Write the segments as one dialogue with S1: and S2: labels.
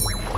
S1: Thank.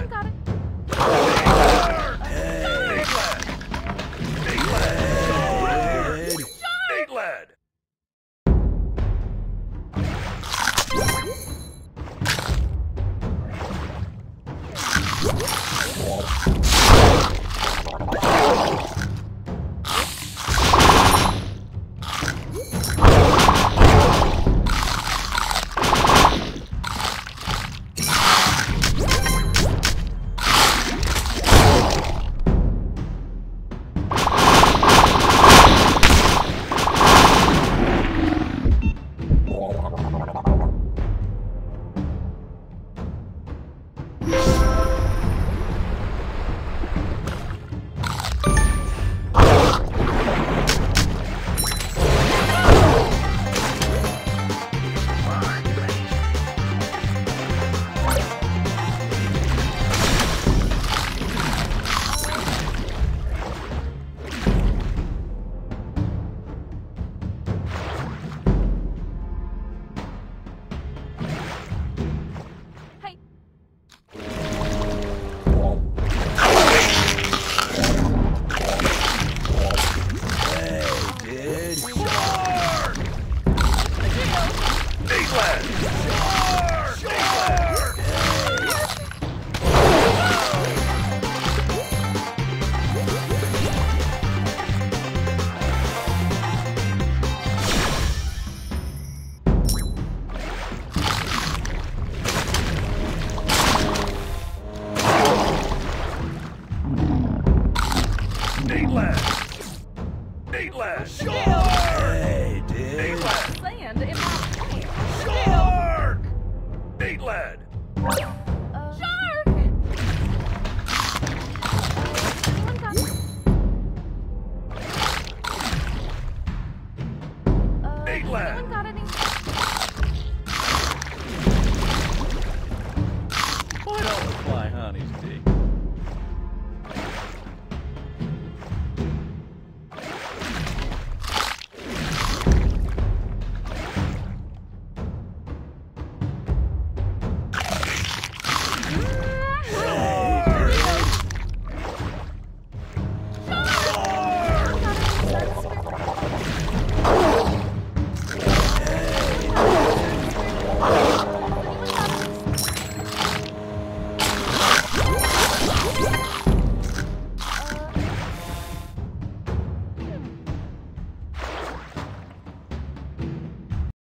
S1: Parang karang
S2: Why don't we fly honeys, dude?